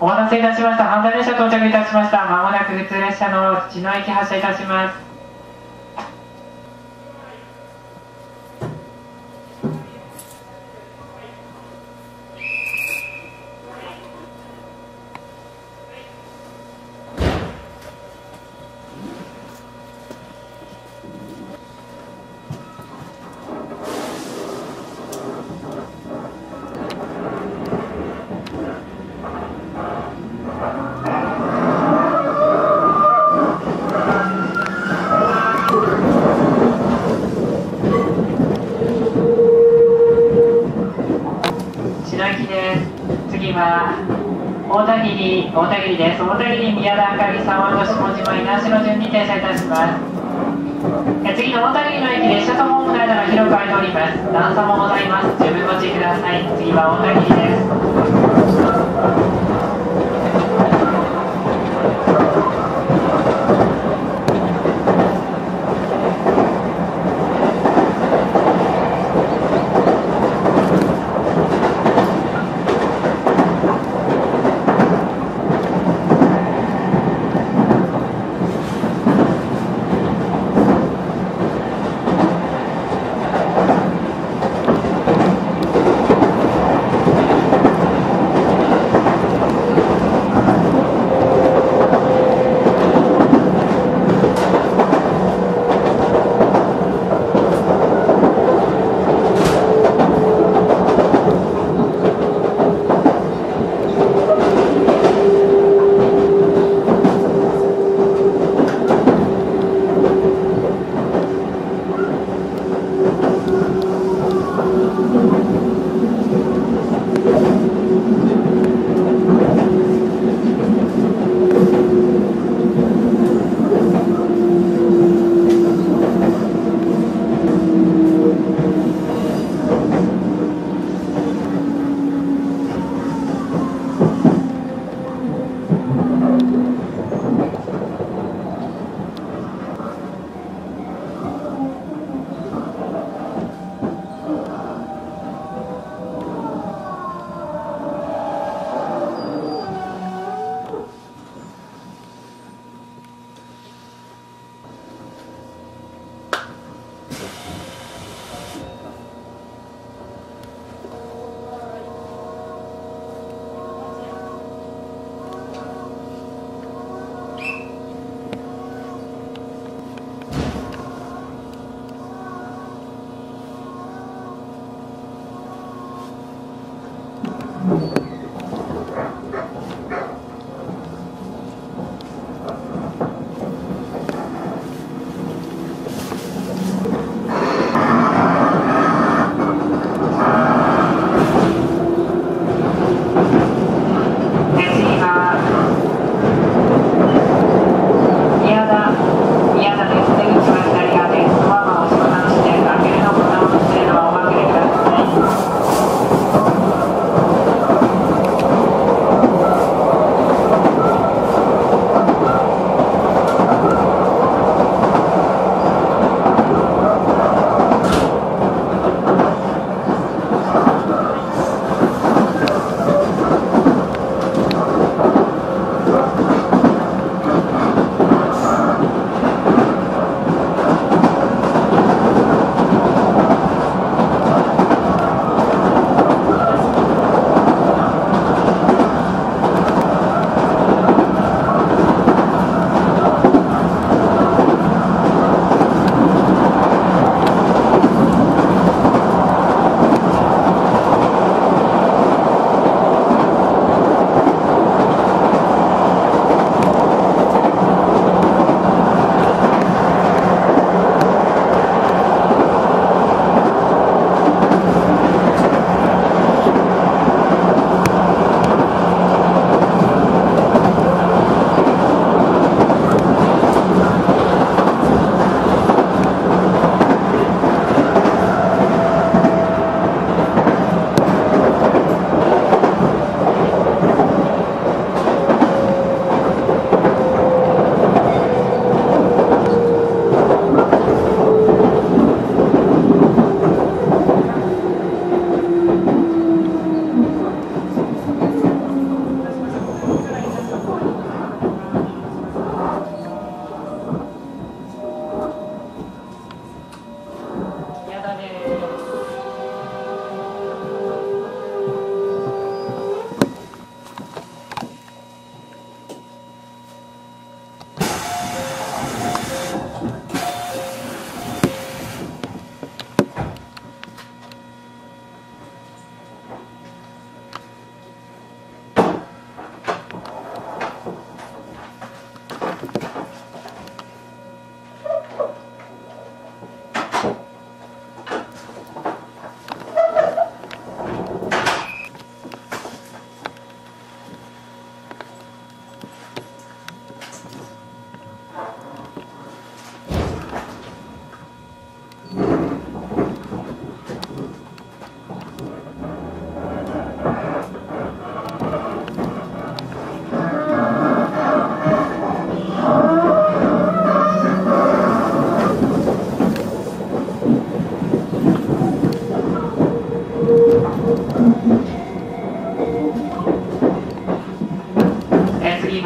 お待たせいたしました。半田列車到着いたしました。まもなく普通列車の土の駅発車いたします。駅で車とホームの間が広く空いております。段差もございます。十分ご注意ください。次は大田切です。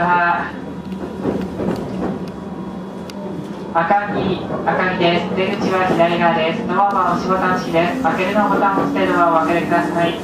は赤木赤木です。出口は左側です。ドアは押しボタン式です。開けるのボタンを押してドアをお開けください。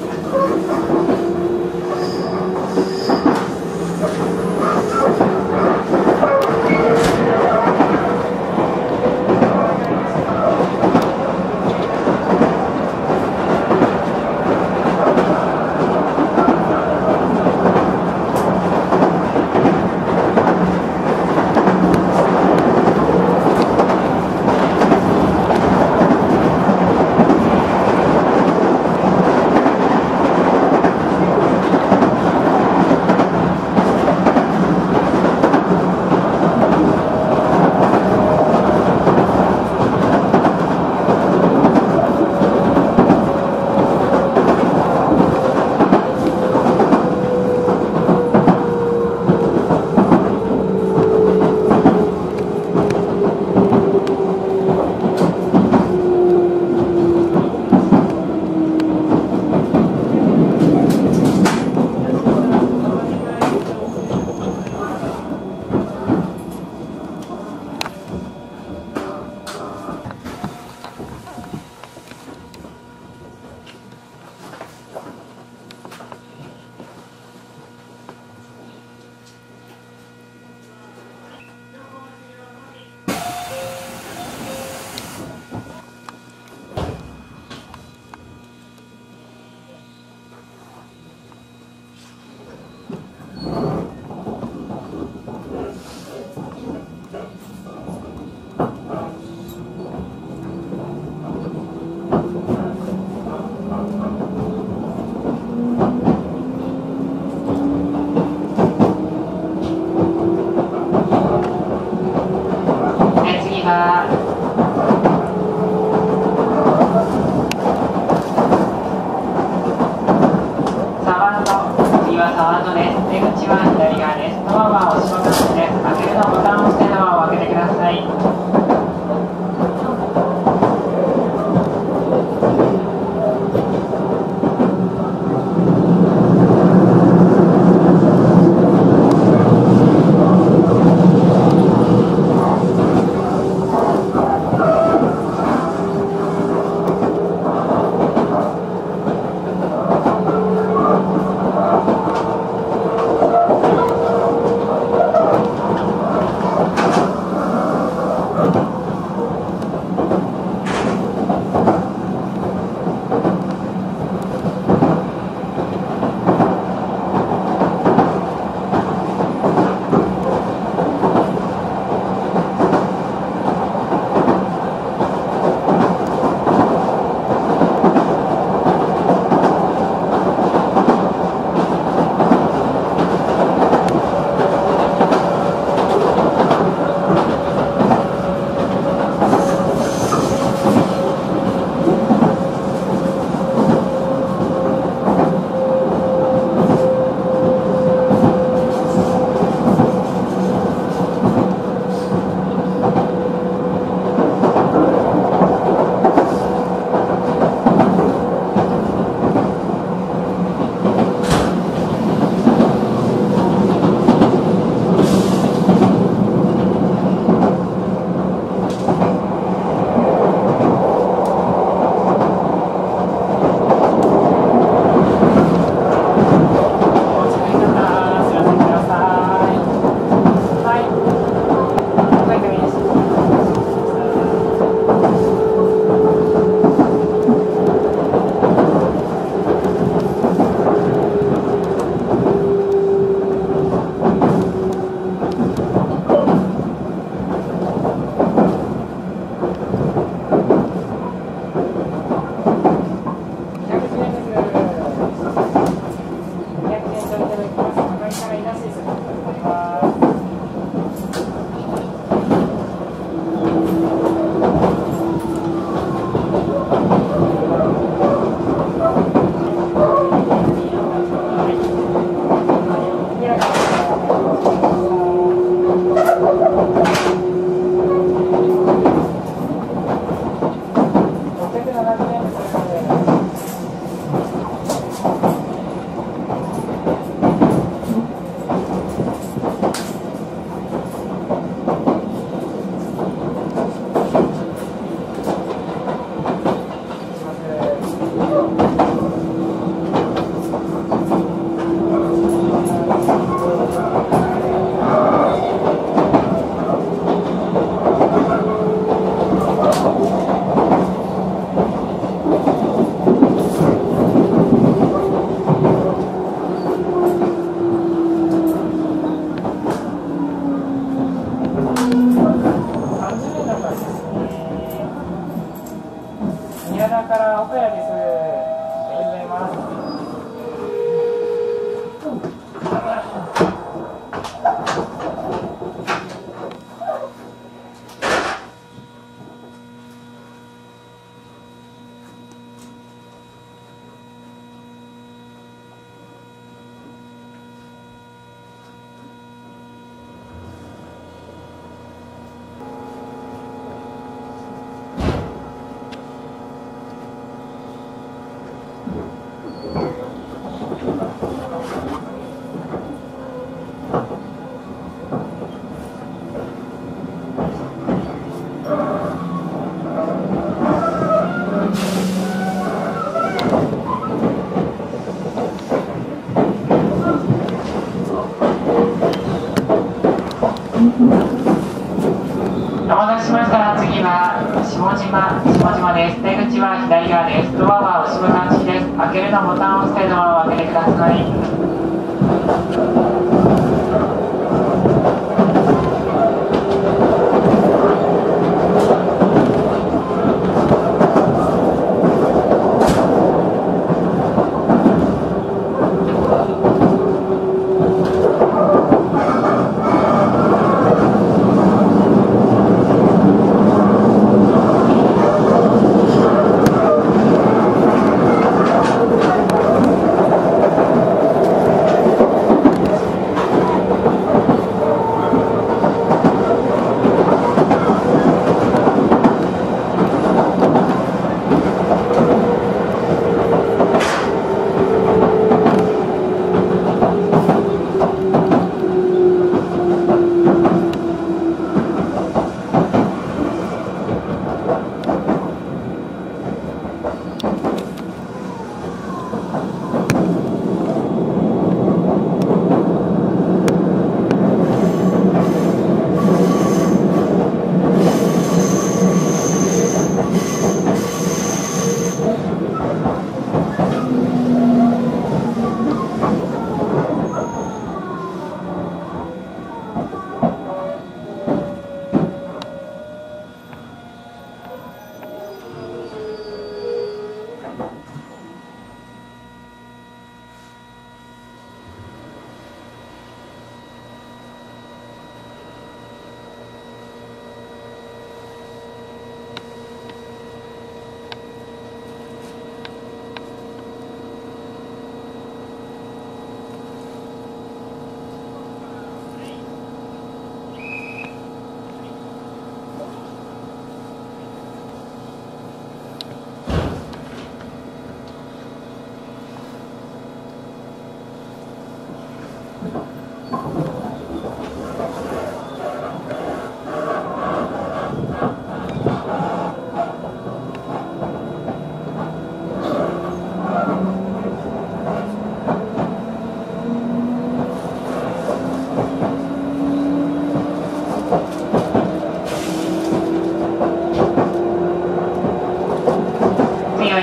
今下島です。出口は左側です。ドアは後ろ端式です。開けるのボタンを押してドアを開けてください。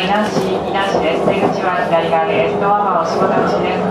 南市伊那市です。出口は左側です。ドアはお仕事のしです。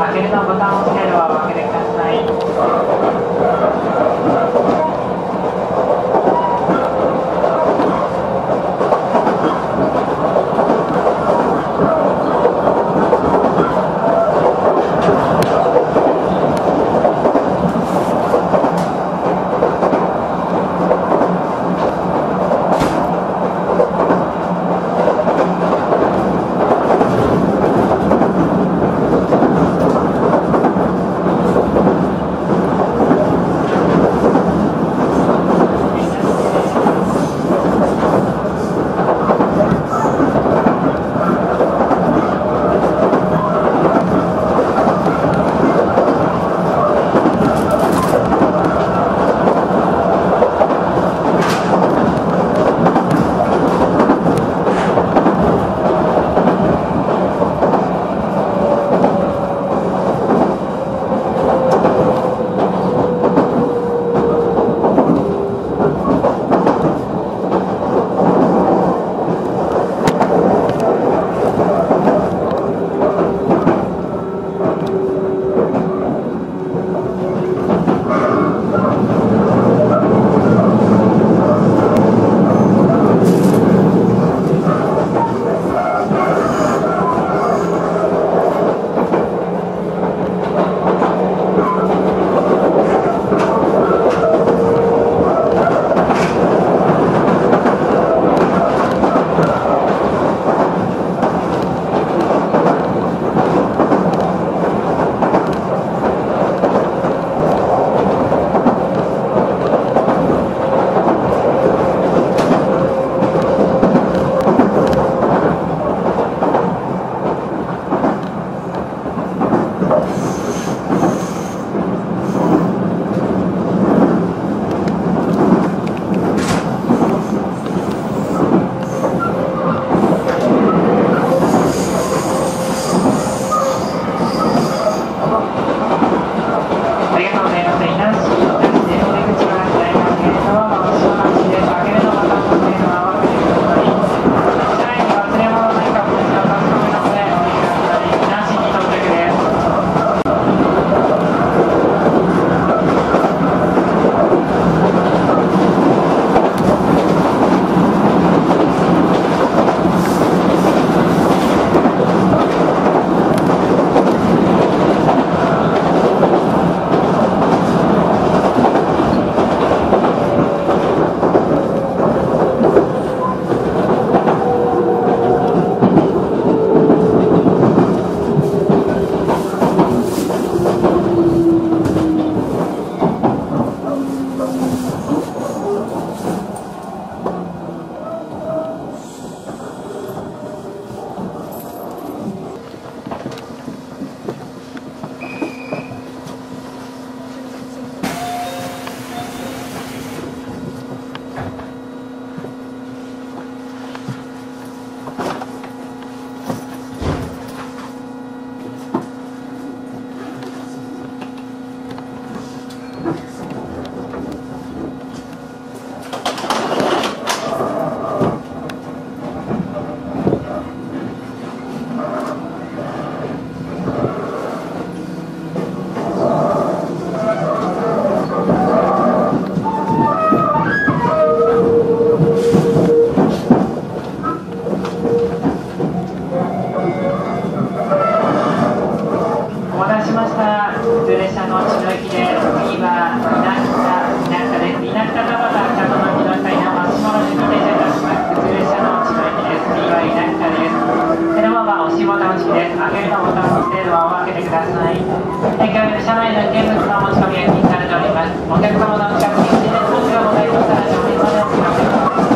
開けるのボタンを押してドアを開けてください。駅は車内の見物の持ち込みが禁止されております。お客様の近くに不自然物がございましたら承認までお願いします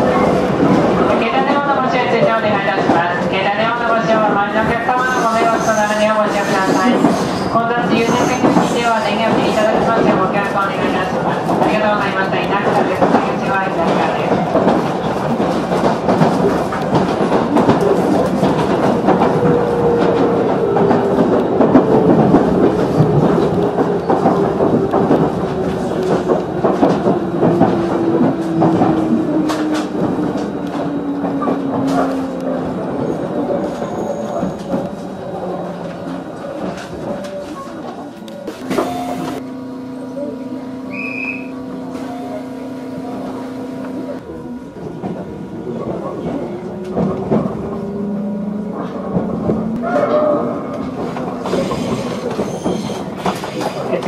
携帯電話のご使用についてお願いいたします携帯電話のご使用は周りのお客様のご迷惑となるにはご使用ください混雑優先席については電源を切りいただきましてご協力お願いいたしますありがとうございました稲倉です出口は左側です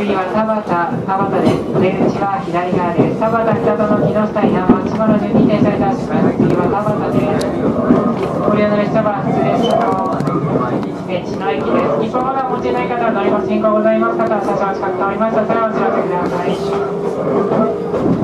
え次は田畑田畑です出口は左側です田畑北との木下稲松島の順に停車いたします次は田畑ですご利用の列車は普通列車の道の駅です一本まだお持ちない方は乗ります進行ございます方は車掌近く通りましたらお知らせください。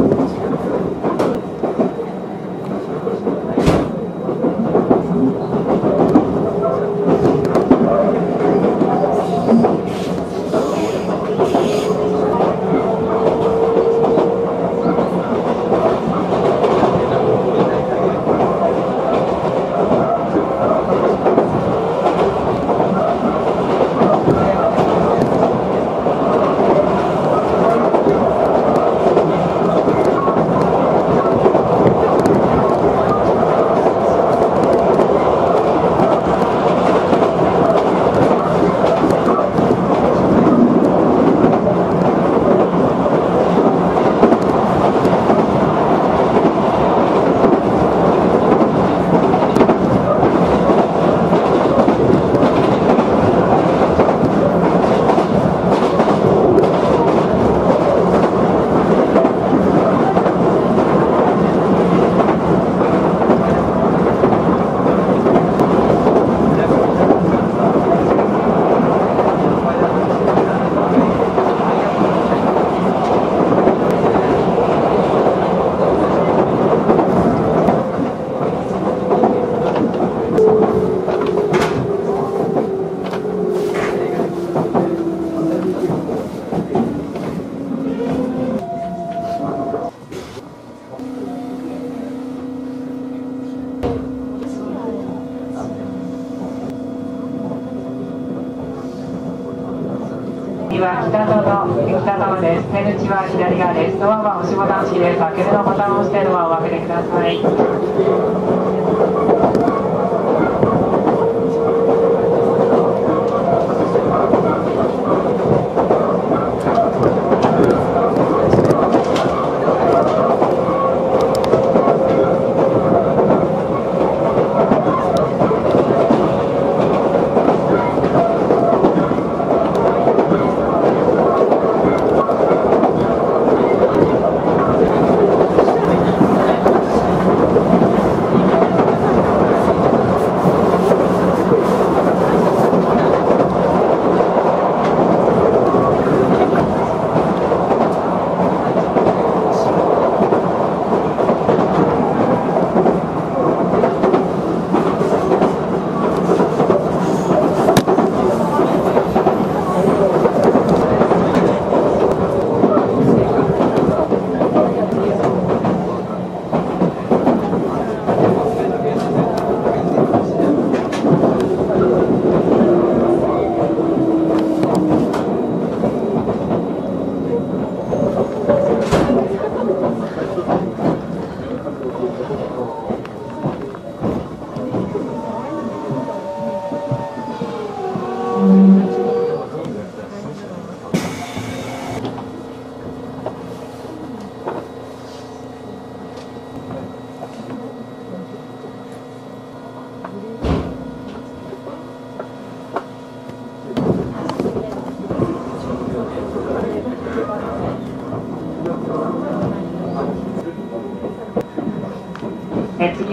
は。北側の北側です。出口は左側です。ドアは押しボタン式です。開けるのボタンを押してドアを開けてください。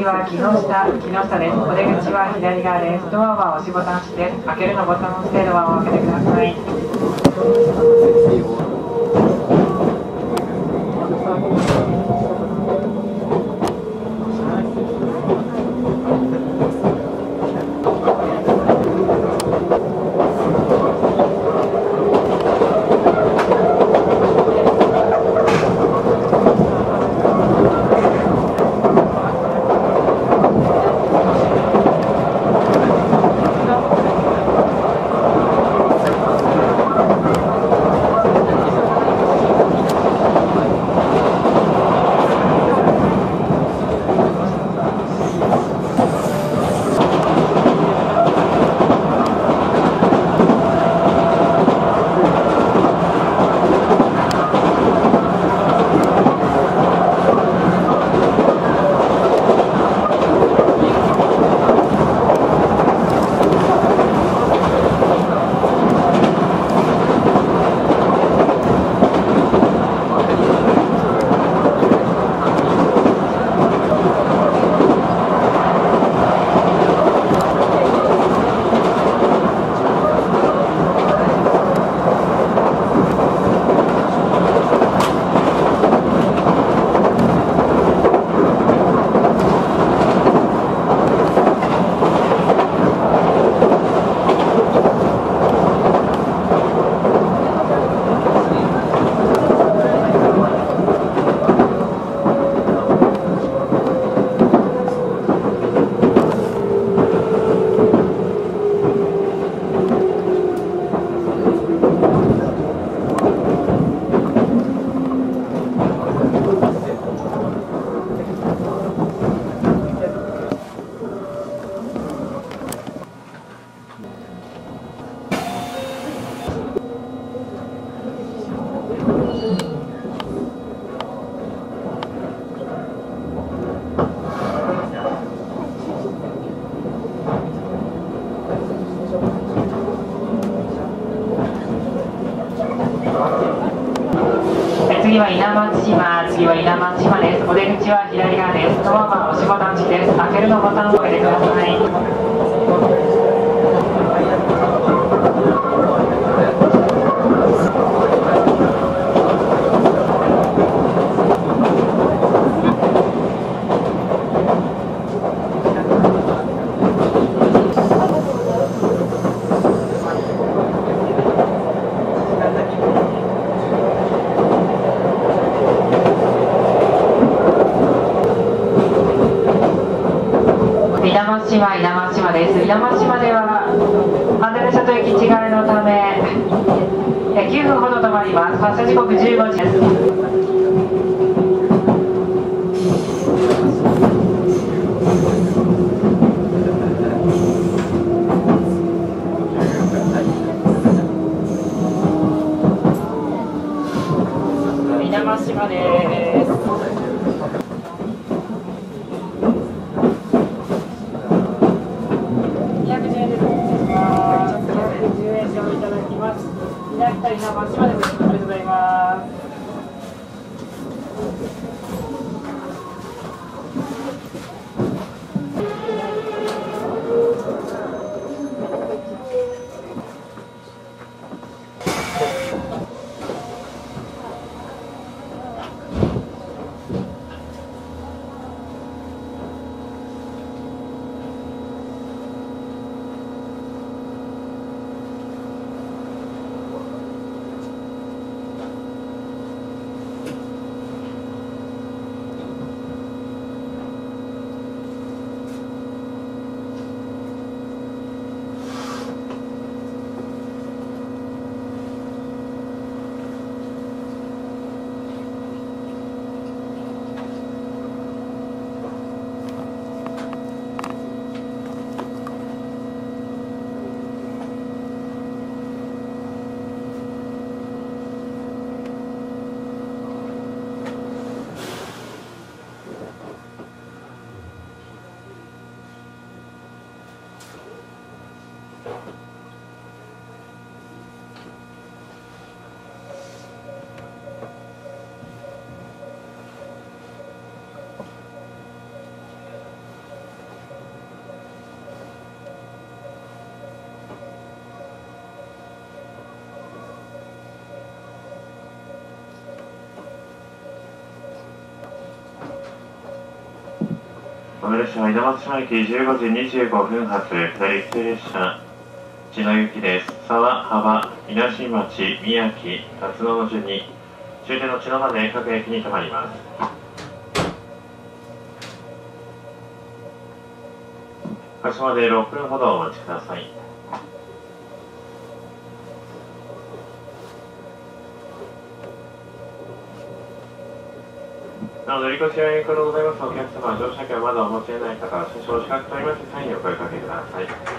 は木下木下です。お出口は左側です。ドアは押しボタンして開けるのボタンを押してドアを開けてくださいはい。稲松島次は稲松島ですお出口は左側ですドアは押しボタン式です開けるのボタンを押してください。稲松島稲松島です。稲松島では安全車と行き違いのためえ9分ほど止まります。発車時刻15時です。稲松島です210円でお願いします。210円でおいただきます。左この列車は稲松島駅15時25分発下り普通列車血の行きです。沢幅稲新町宮城辰野の順に終点の血のまで各駅に停まります。発車まで6分ほどお待ちくださいなお乗り越しありがとうございますお客様、乗車券まだお持ちでない方は、少々お時間かかりますサインをお声かけください。